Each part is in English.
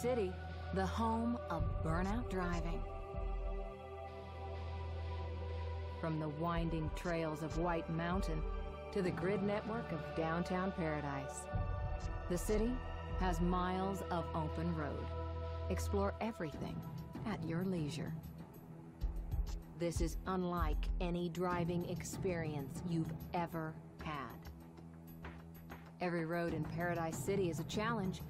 City, the home of burnout driving. From the winding trails of White Mountain to the grid network of downtown Paradise, the city has miles of open road. Explore everything at your leisure. This is unlike any driving experience you've ever had. Every road in Paradise City is a challenge.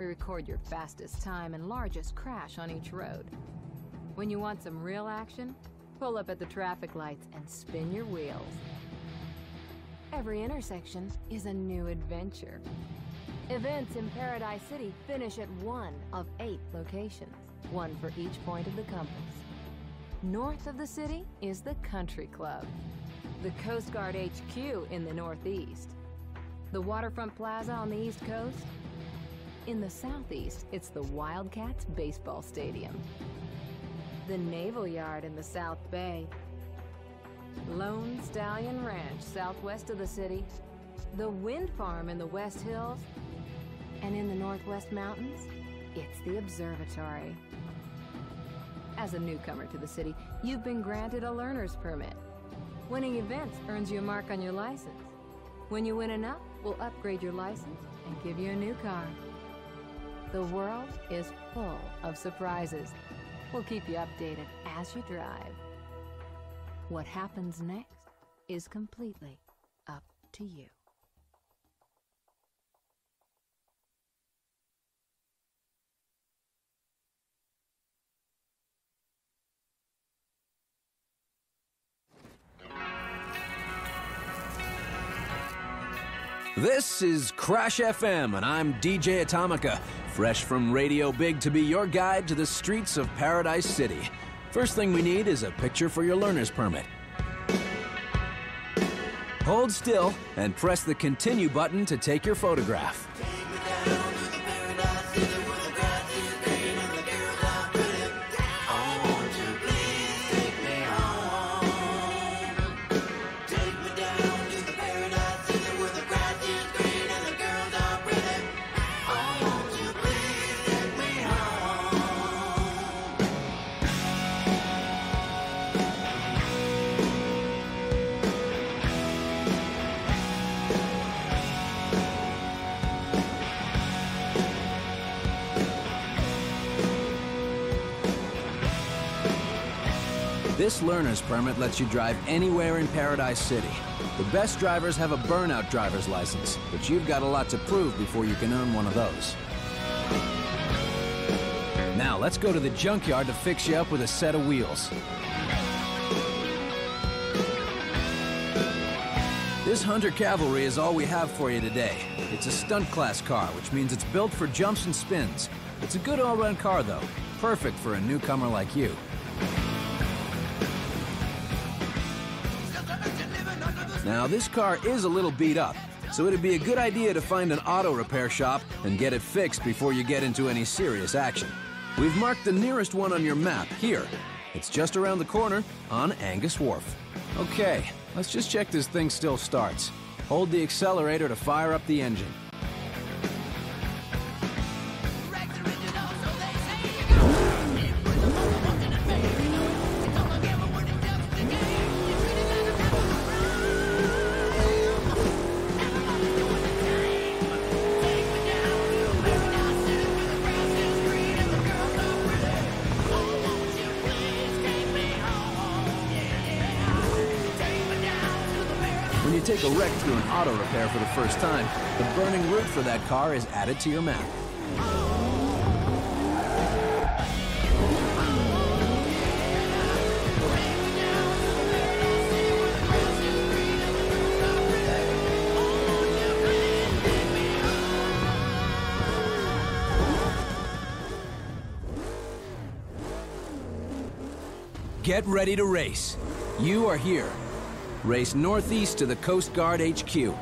We record your fastest time and largest crash on each road. When you want some real action, pull up at the traffic lights and spin your wheels. Every intersection is a new adventure. Events in Paradise City finish at one of eight locations, one for each point of the compass. North of the city is the Country Club, the Coast Guard HQ in the northeast, the Waterfront Plaza on the east coast. In the southeast, it's the Wildcats Baseball Stadium, the Naval Yard in the South Bay, Lone Stallion Ranch southwest of the city, the Wind Farm in the West Hills, and in the Northwest Mountains, it's the Observatory. As a newcomer to the city, you've been granted a learner's permit. Winning events earns you a mark on your license. When you win enough, we'll upgrade your license and give you a new car. The world is full of surprises. We'll keep you updated as you drive. What happens next is completely up to you. This is Crash FM, and I'm DJ Atomika, fresh from Radio Big to be your guide to the streets of Paradise City. First thing we need is a picture for your learner's permit. Hold still and press the continue button to take your photograph. Learner's permit lets you drive anywhere in Paradise City. The best drivers have a burnout driver's license, but you've got a lot to prove before you can earn one of those. Now, let's go to the junkyard to fix you up with a set of wheels. This Hunter Cavalry is all we have for you today. It's a stunt class car, which means it's built for jumps and spins. It's a good all-round car, though. Perfect for a newcomer like you. Now, this car is a little beat up, so it'd be a good idea to find an auto repair shop and get it fixed before you get into any serious action. We've marked the nearest one on your map here. It's just around the corner on Angus Wharf. Okay, let's just check this thing still starts. Hold the accelerator to fire up the engine. Take a wreck an auto repair for the first time, the burning route for that car is added to your map. Get ready to race. You are here. Race northeast to the Coast Guard HQ. The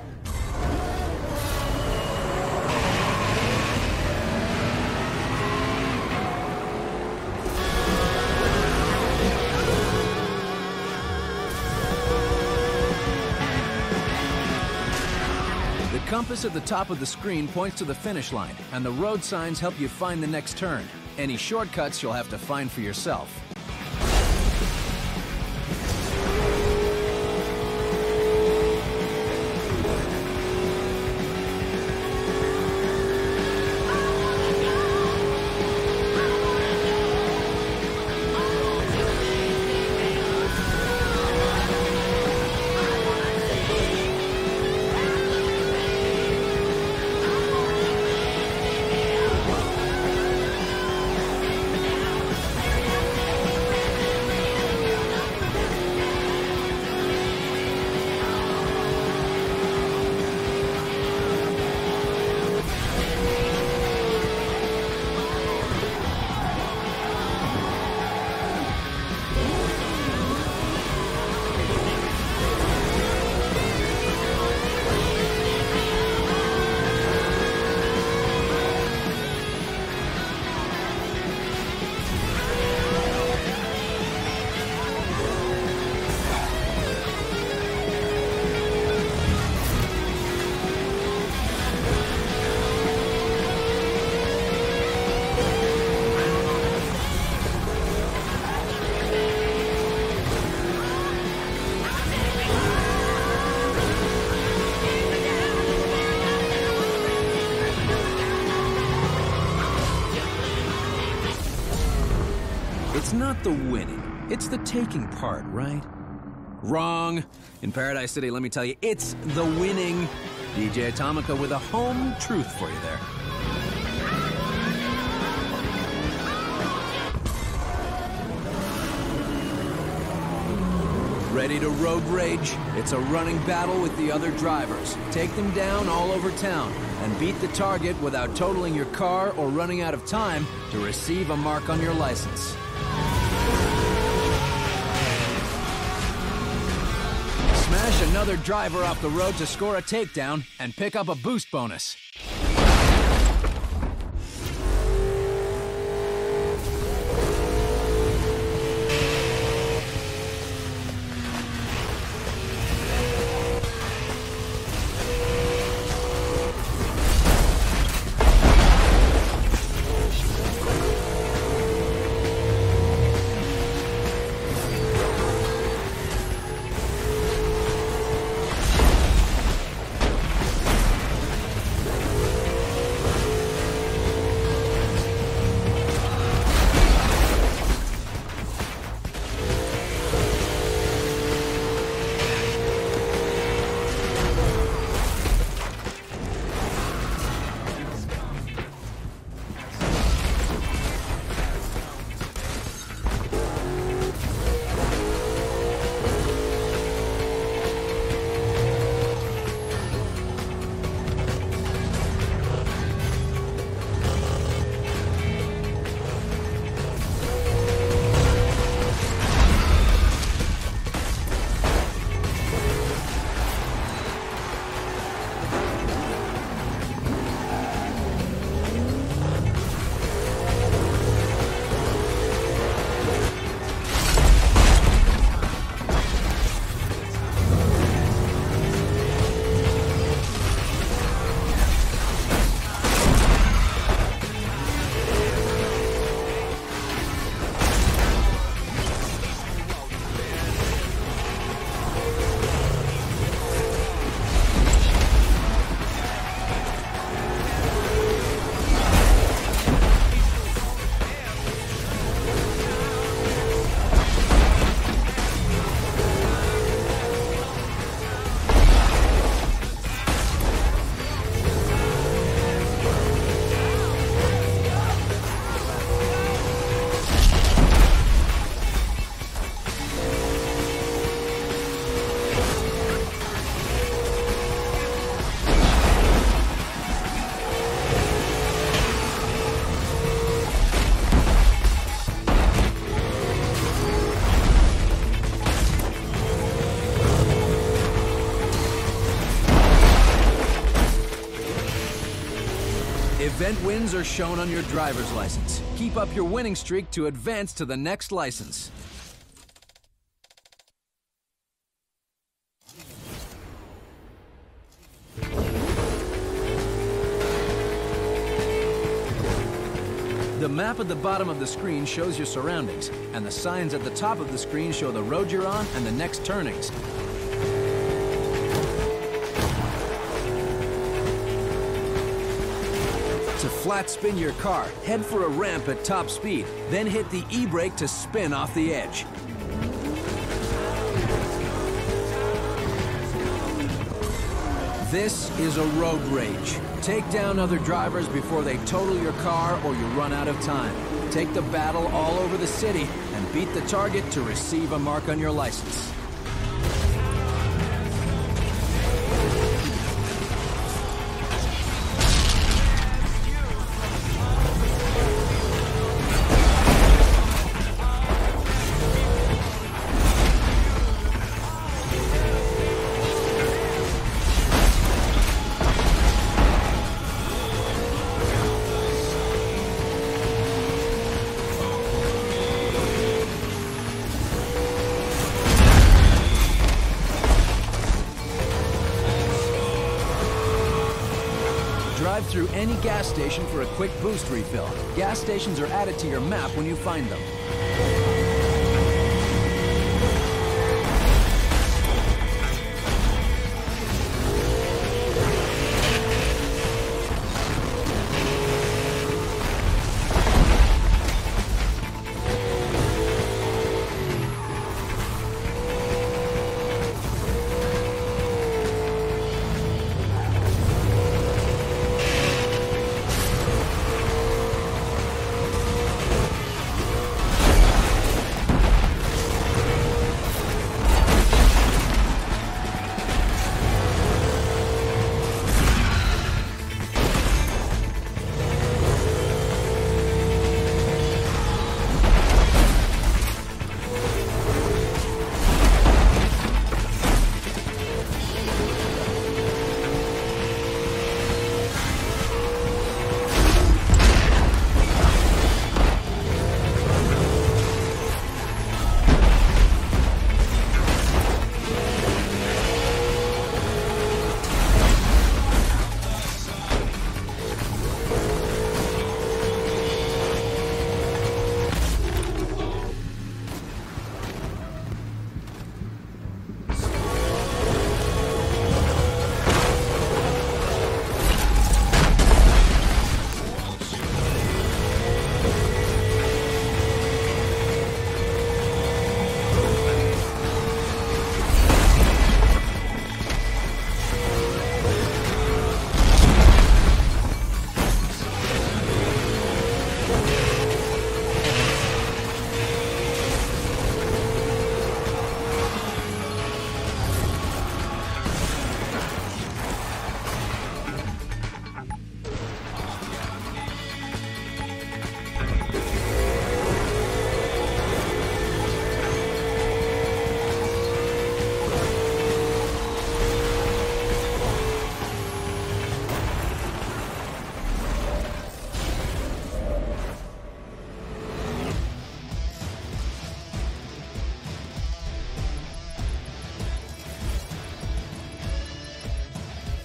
compass at the top of the screen points to the finish line, and the road signs help you find the next turn. Any shortcuts you'll have to find for yourself. Not the winning, it's the taking part, right? Wrong. In Paradise City, let me tell you, it's the winning. DJ Atomika with a home truth for you there. Ready to road rage? It's a running battle with the other drivers. Take them down all over town and beat the target without totaling your car or running out of time to receive a mark on your license. Another driver off the road to score a takedown and pick up a boost bonus. Event wins are shown on your driver's license. Keep up your winning streak to advance to the next license. The map at the bottom of the screen shows your surroundings, and the signs at the top of the screen show the road you're on and the next turnings. Flat spin your car, head for a ramp at top speed, then hit the e-brake to spin off the edge. This is a road rage. Take down other drivers before they total your car or you run out of time. Take the battle all over the city and beat the target to receive a mark on your license. Station for a quick boost refill. Gas stations are added to your map when you find them.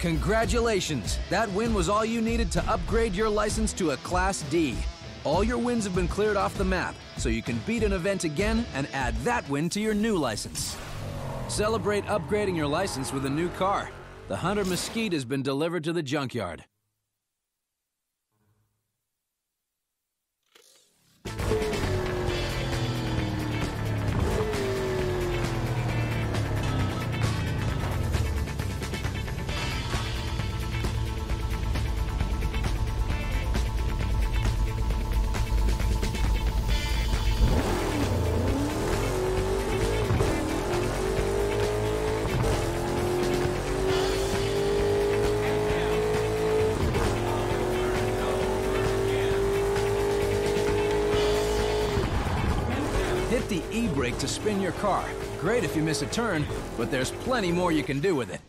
Congratulations! That win was all you needed to upgrade your license to a Class D. All your wins have been cleared off the map, so you can beat an event again and add that win to your new license. Celebrate upgrading your license with a new car. The Hunter Mesquite has been delivered to the junkyard. To spin your car. Great if you miss a turn, but there's plenty more you can do with it.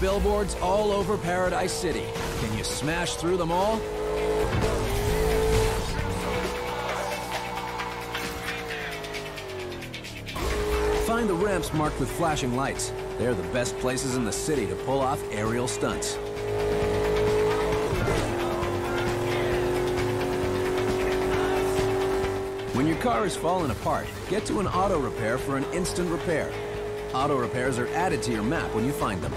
Billboards all over Paradise City. Can you smash through them all? Find the ramps marked with flashing lights. They're the best places in the city to pull off aerial stunts. When your car is falling apart, get to an auto repair for an instant repair. Auto repairs are added to your map when you find them.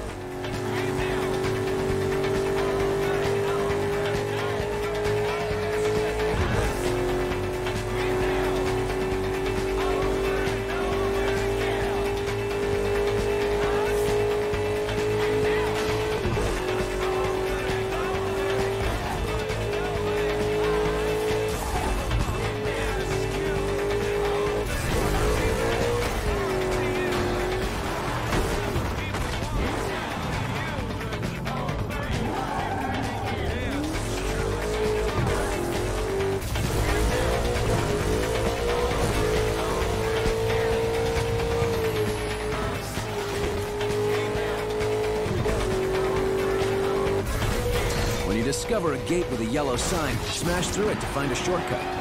Discover a gate with a yellow sign, smash through it to find a shortcut.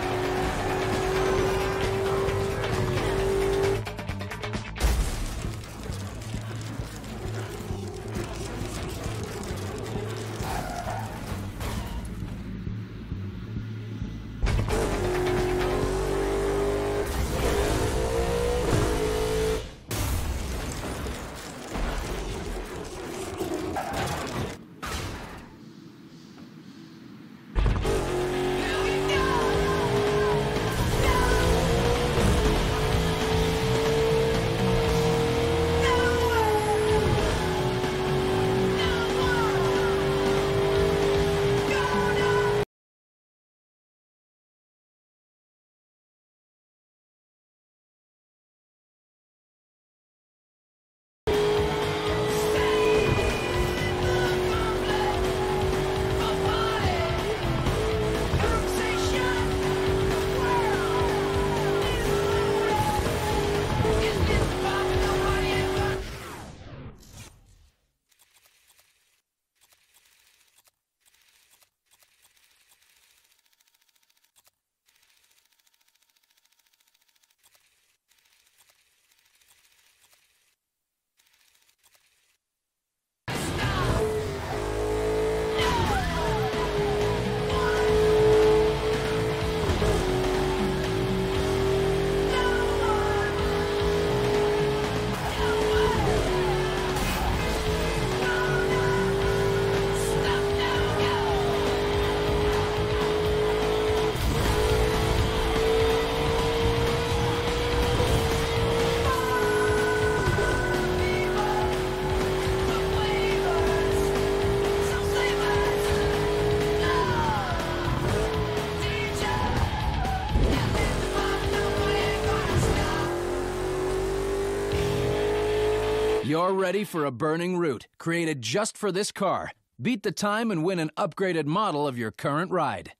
You're ready for a burning route created just for this car. Beat the time and win an upgraded model of your current ride.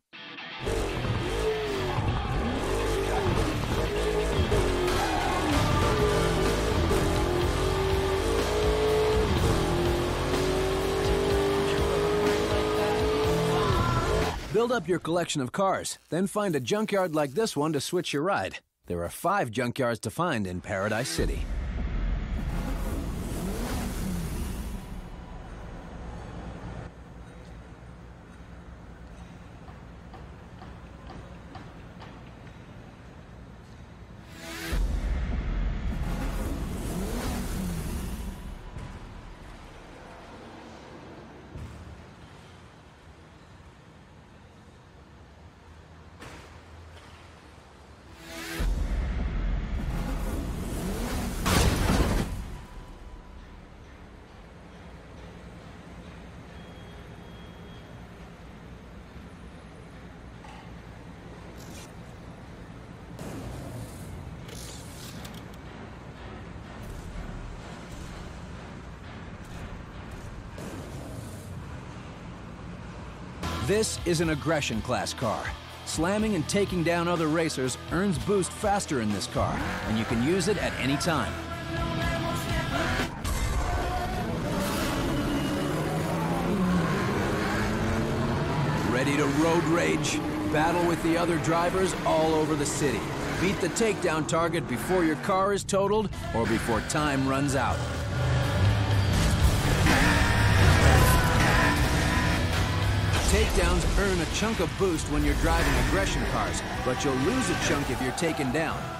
Build up your collection of cars, then find a junkyard like this one to switch your ride. There are five junkyards to find in Paradise City. This is an aggression class car. Slamming and taking down other racers earns boost faster in this car, and you can use it at any time. Ready to road rage? Battle with the other drivers all over the city. Beat the takedown target before your car is totaled or before time runs out. Takedowns earn a chunk of boost when you're driving aggression cars, but you'll lose a chunk if you're taken down.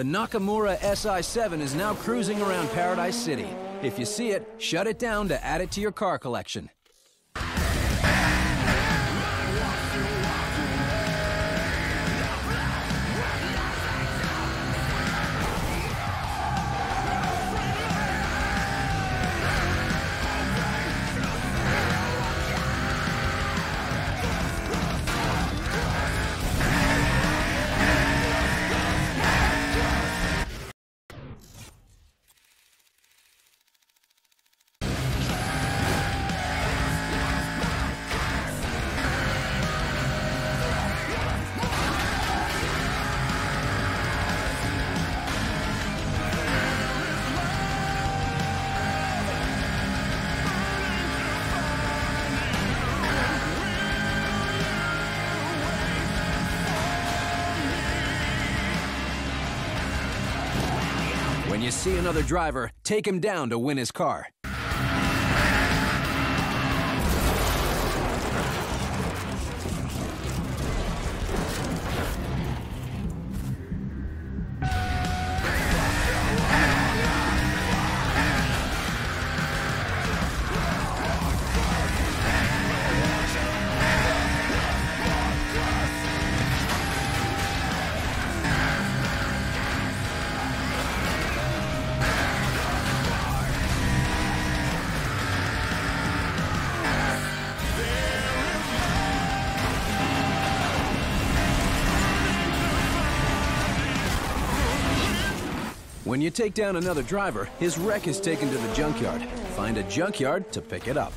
The Nakamura SI-7 is now cruising around Paradise City. If you see it, shut it down to add it to your car collection. Another driver, take him down to win his car. When you take down another driver, his wreck is taken to the junkyard. Find a junkyard to pick it up.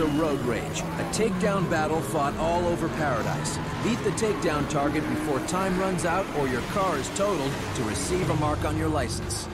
A road rage, a takedown battle fought all over Paradise. Beat the takedown target before time runs out or your car is totaled to receive a mark on your license.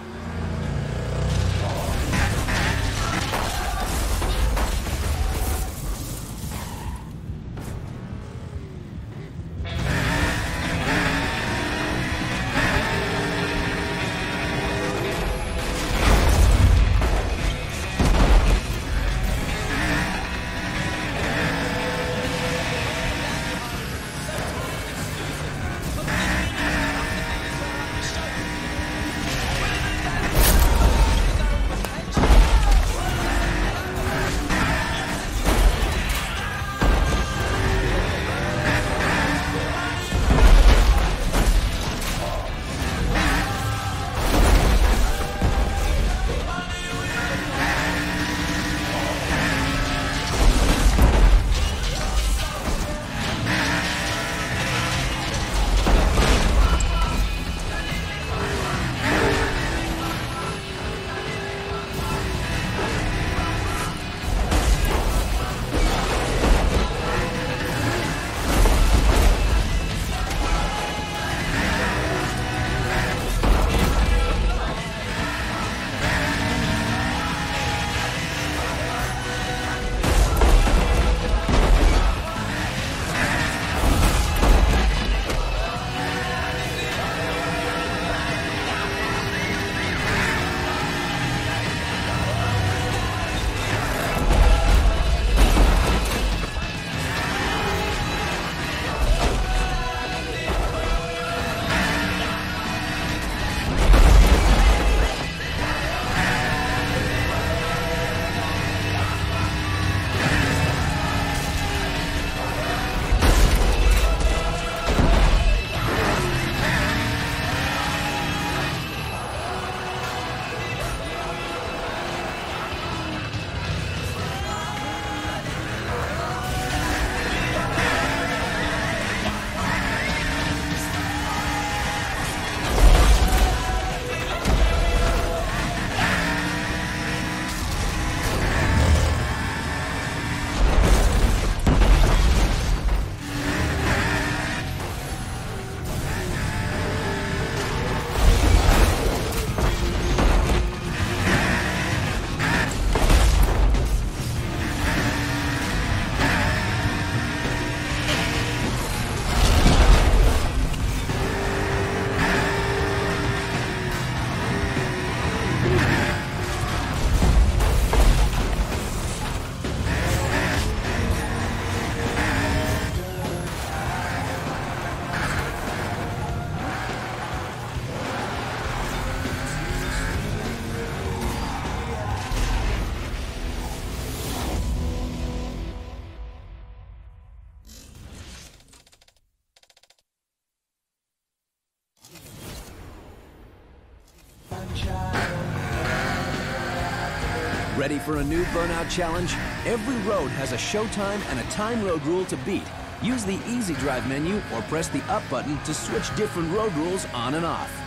For a new Burnout Challenge? Every road has a showtime and a time road rule to beat. Use the Easy Drive menu or press the up button to switch different road rules on and off.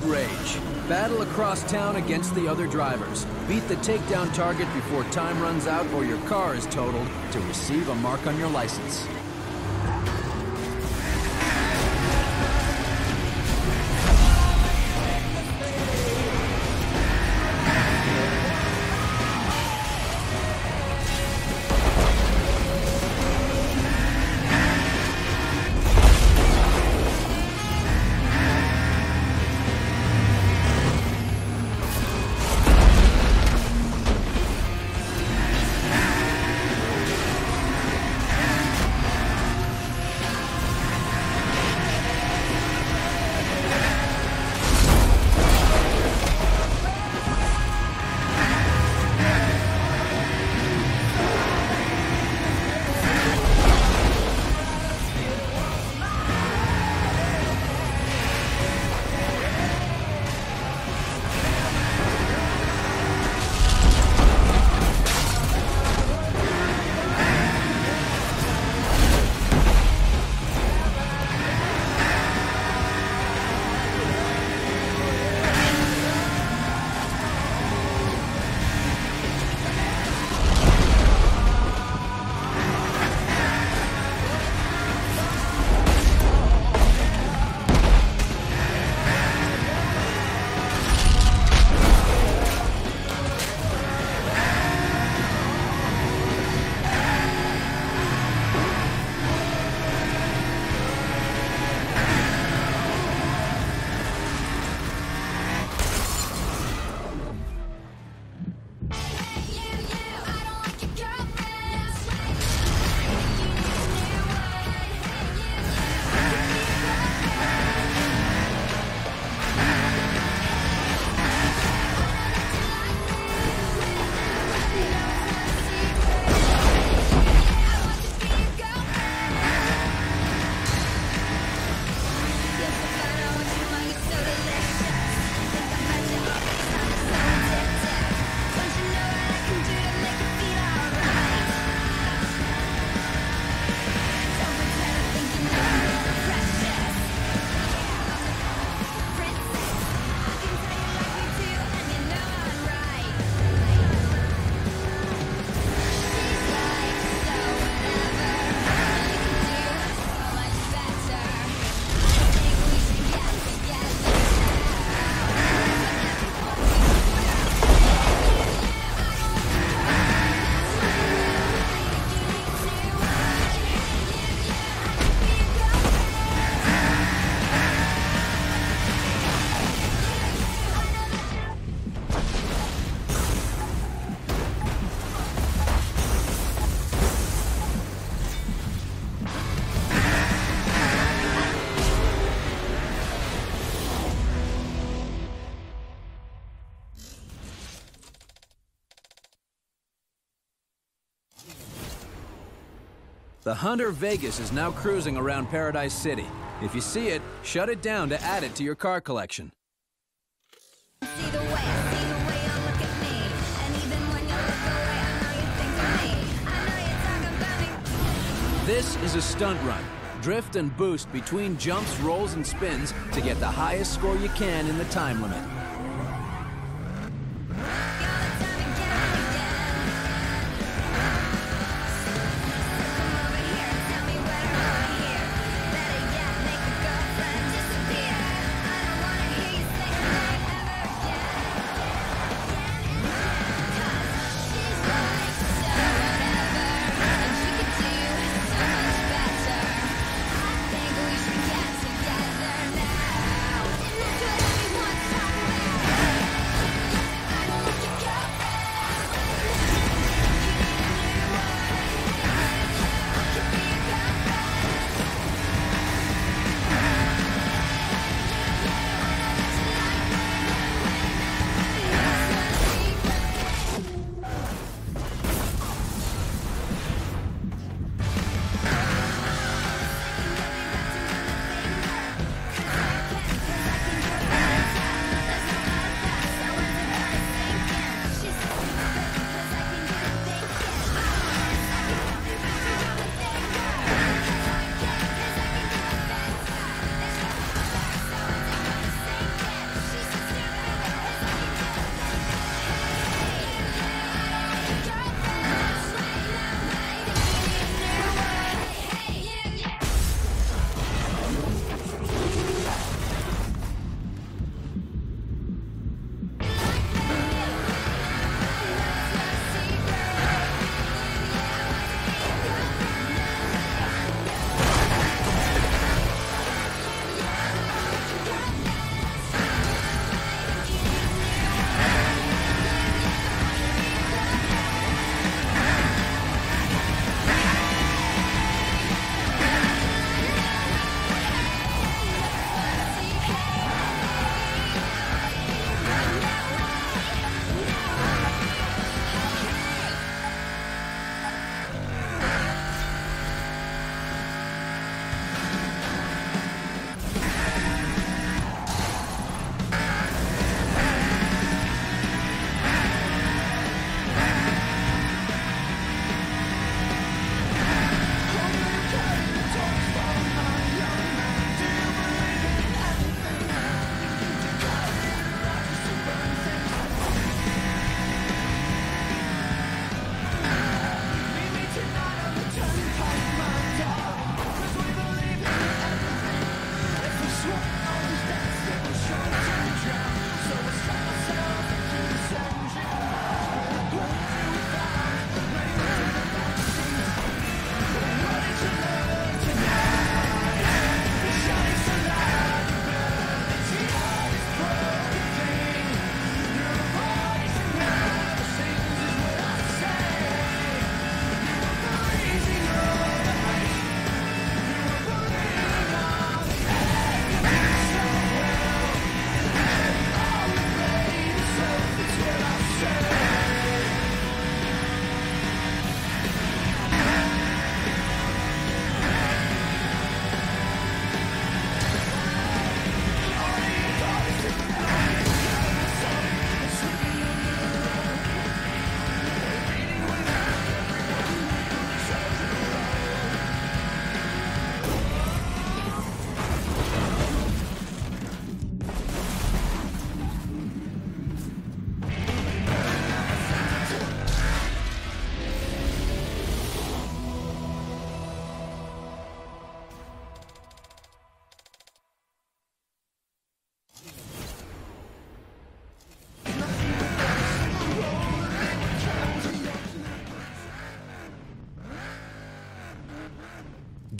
Road Rage. Battle across town against the other drivers. Beat the takedown target before time runs out or your car is totaled to receive a mark on your license. The Hunter Vegas is now cruising around Paradise City. If you see it, shut it down to add it to your car collection. This is a stunt run. Drift and boost between jumps, rolls, and spins to get the highest score you can in the time limit.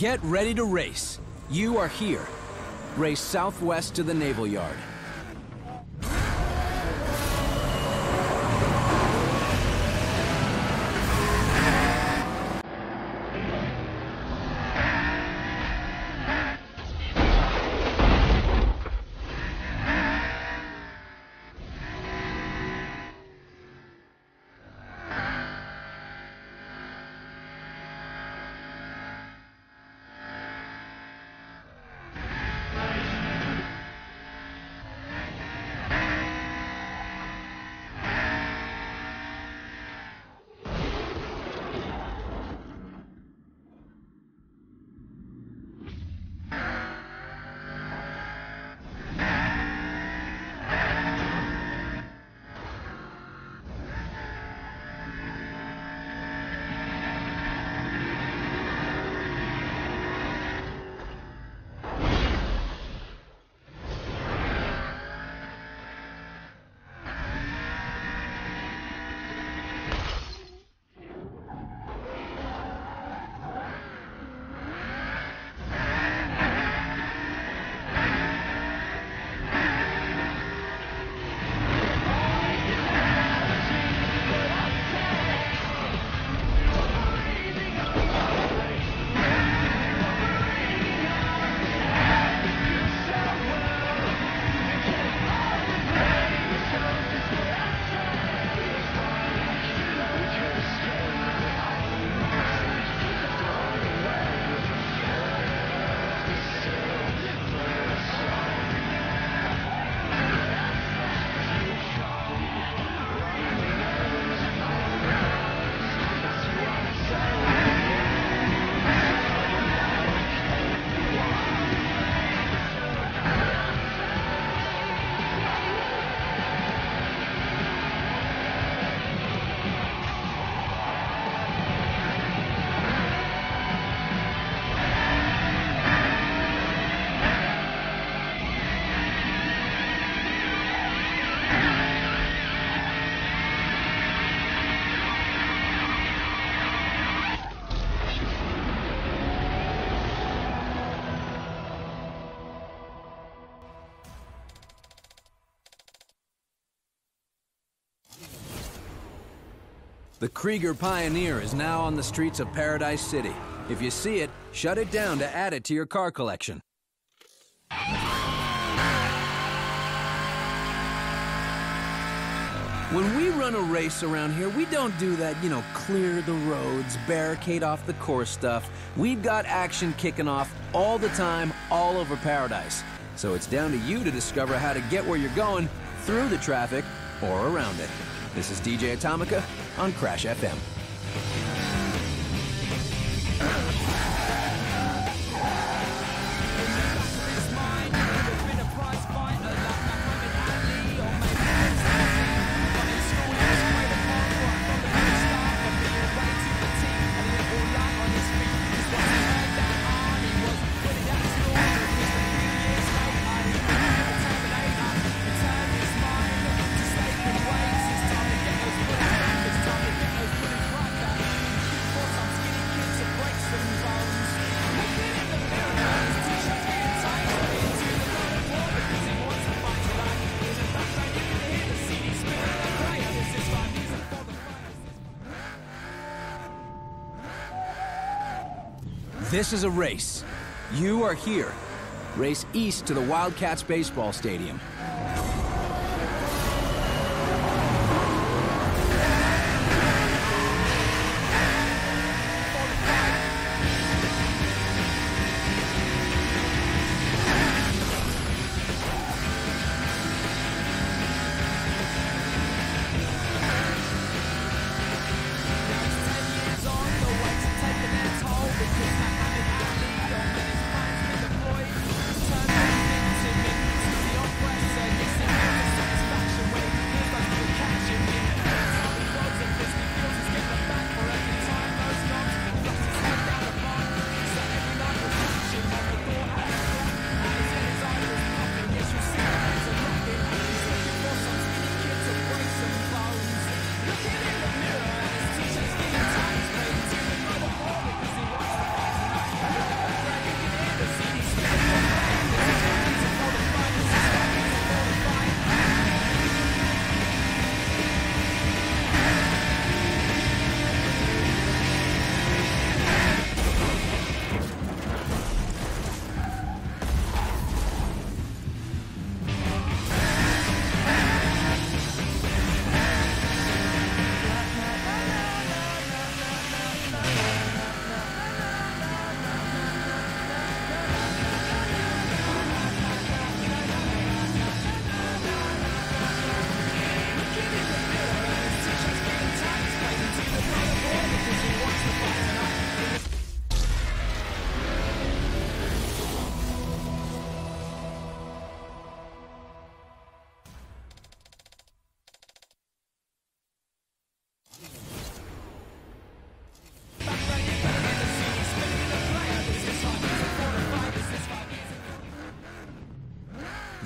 Get ready to race. You are here. Race southwest to the Naval Yard. The Krieger Pioneer is now on the streets of Paradise City. If you see it, shut it down to add it to your car collection. When we run a race around here, we don't do that, you know, clear the roads, barricade off the course stuff. We've got action kicking off all the time, all over Paradise. So it's down to you to discover how to get where you're going through the traffic or around it. This is DJ Atomika on Crash FM. This is a race. You are here. Race east to the Wildcats baseball stadium.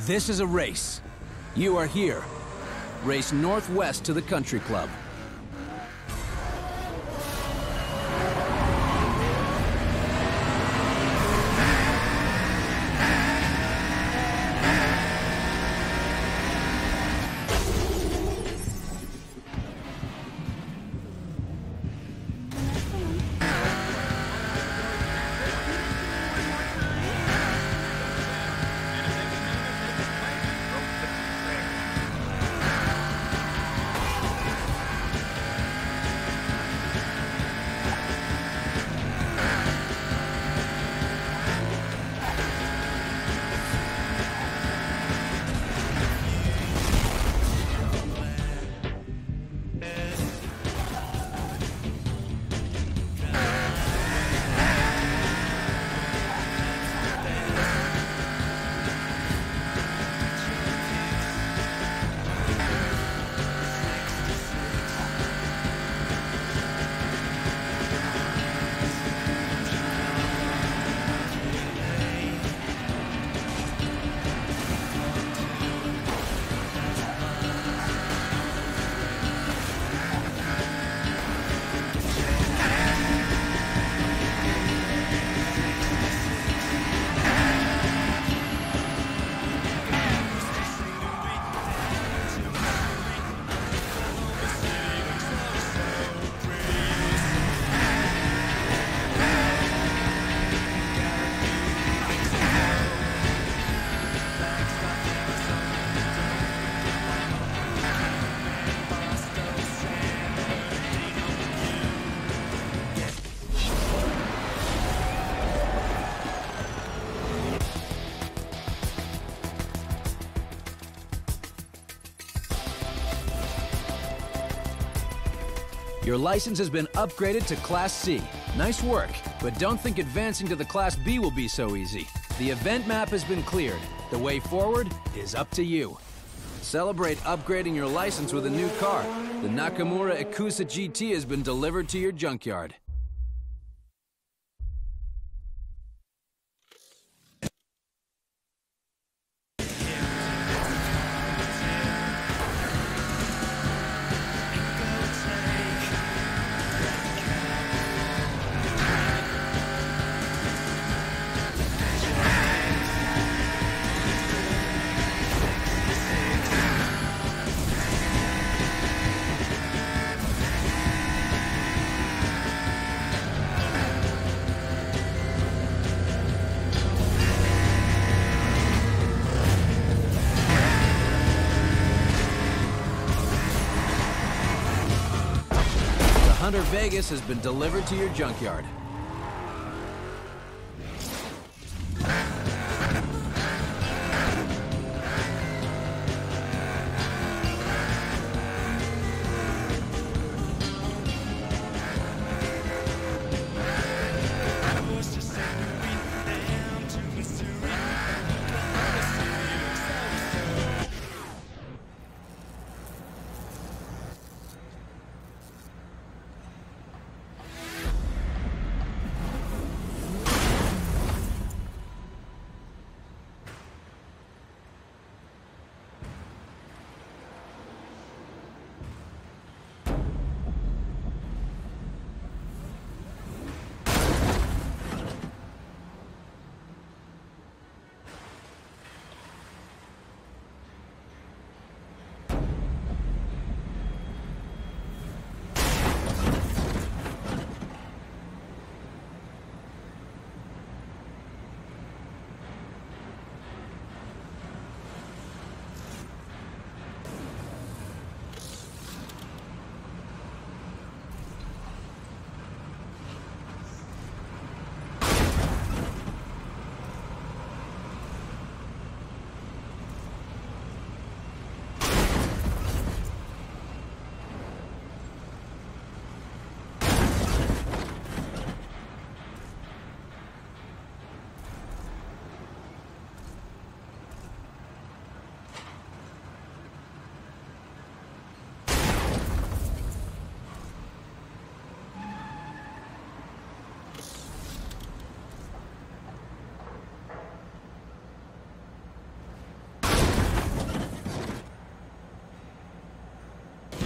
This is a race. You are here. Race northwest to the country club. Your license has been upgraded to Class C. Nice work, but don't think advancing to the Class B will be so easy. The event map has been cleared. The way forward is up to you. Celebrate upgrading your license with a new car. The Nakamura Ikusa GT has been delivered to your junkyard. The Hunter Vegas has been delivered to your junkyard.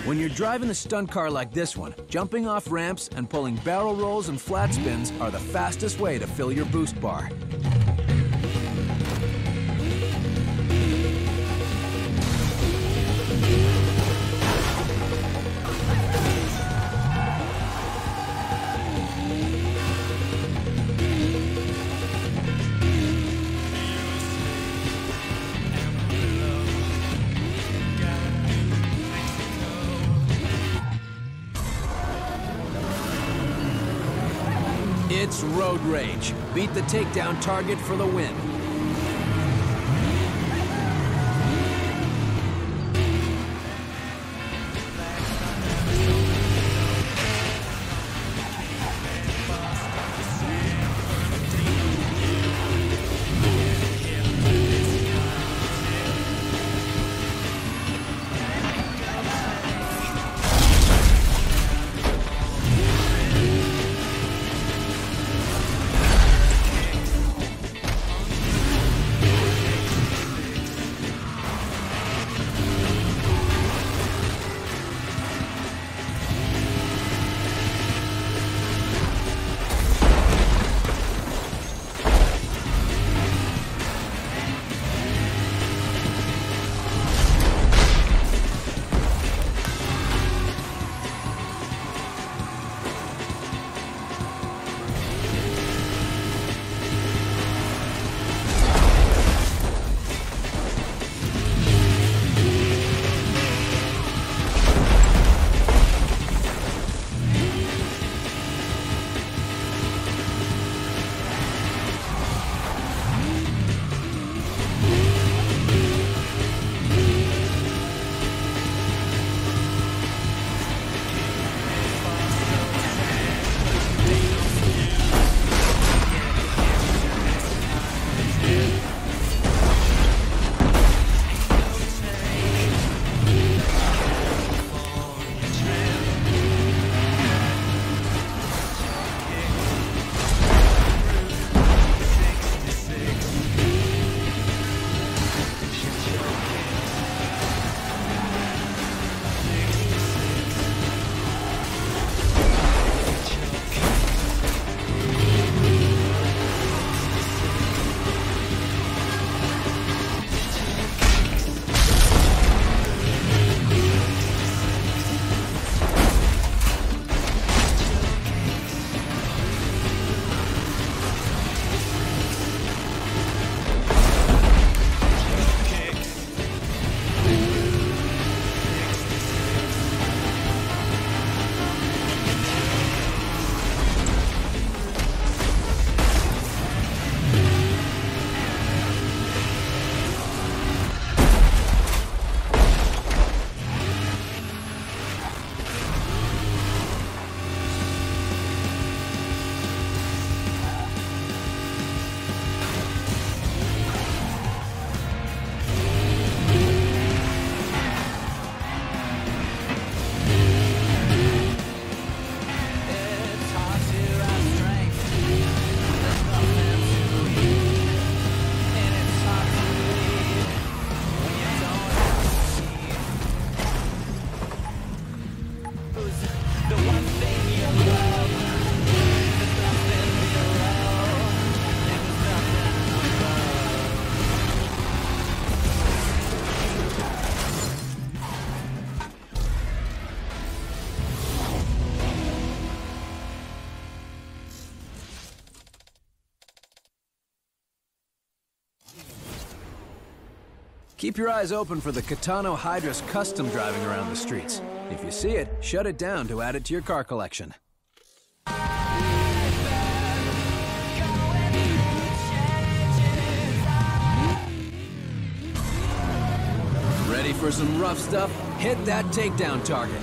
When you're driving a stunt car like this one, jumping off ramps and pulling barrel rolls and flat spins are the fastest way to fill your boost bar. The takedown target for the win. Keep your eyes open for the Kitano Hydros custom driving around the streets. If you see it, shut it down to add it to your car collection. Ready for some rough stuff? Hit that takedown target.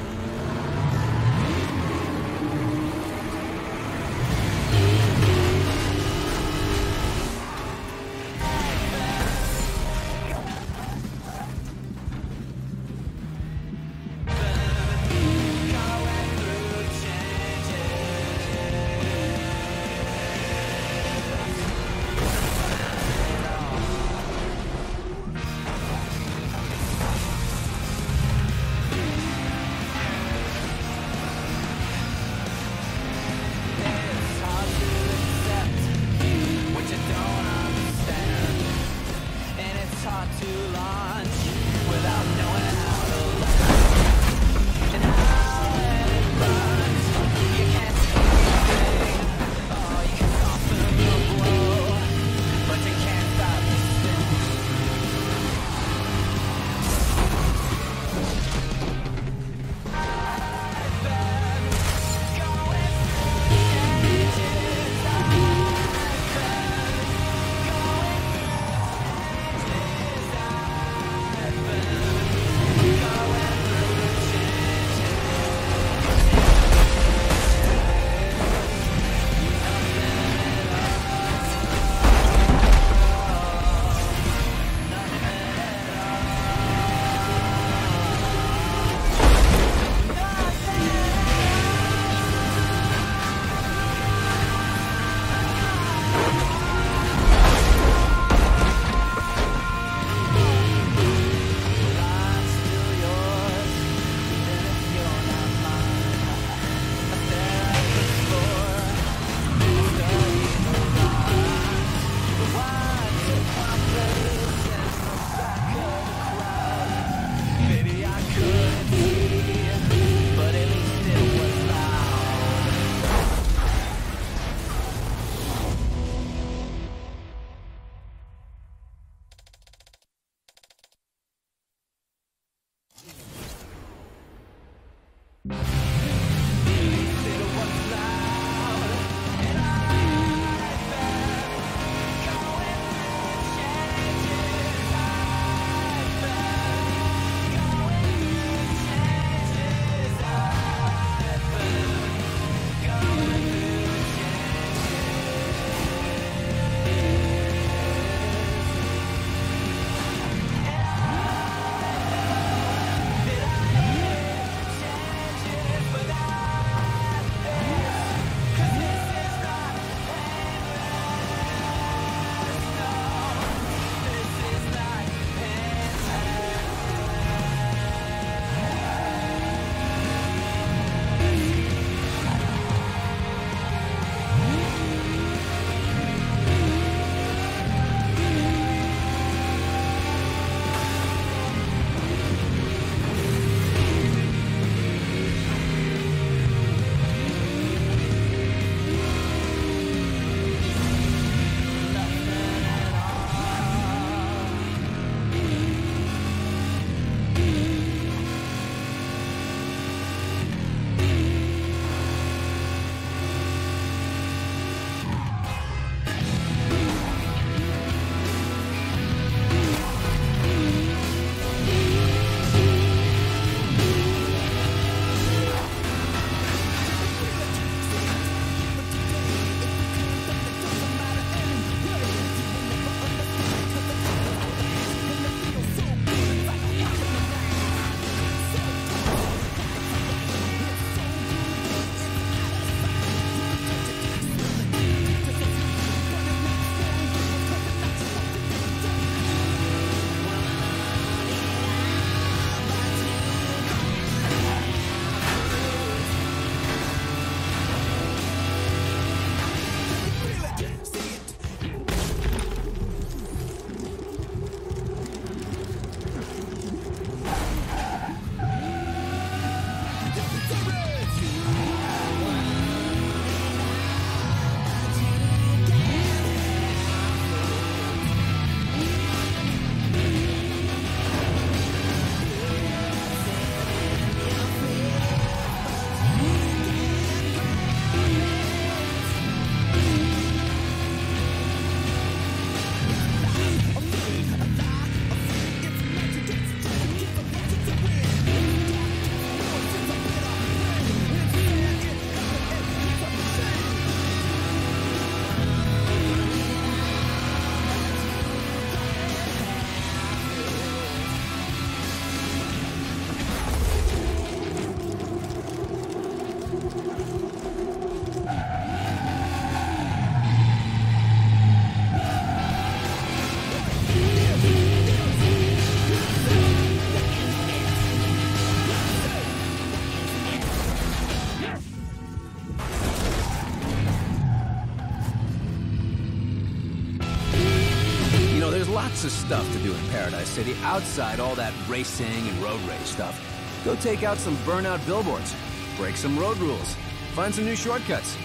Paradise City outside all that racing and road rage stuff. Go take out some burnout billboards, break some road rules, find some new shortcuts,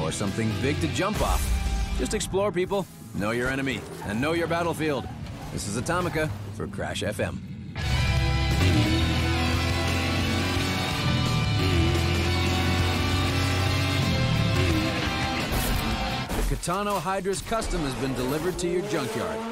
or something big to jump off. Just explore, people. Know your enemy and know your battlefield. This is Atomika for Crash FM. The Kitano Hydros custom has been delivered to your junkyard.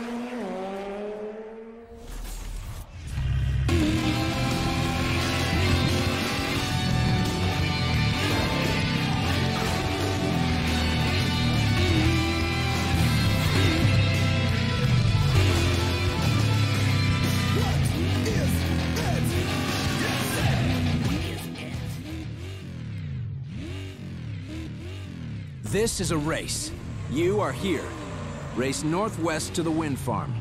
This is a race. You are here. Race northwest to the wind farm.